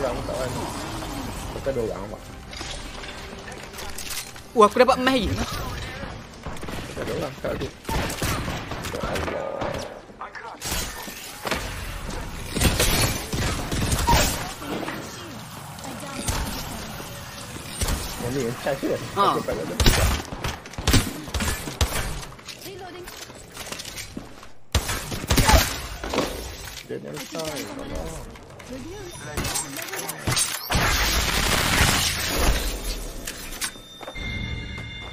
orang tak kan. Bukan ada orang pak. Wah, aku dapat meh lagi. Tak ada orang, kat tu. Ya Allah. Yang ni, yang charge dia. Haa. Aku tak ada. Dia ni letak, ya Allah. Let's go.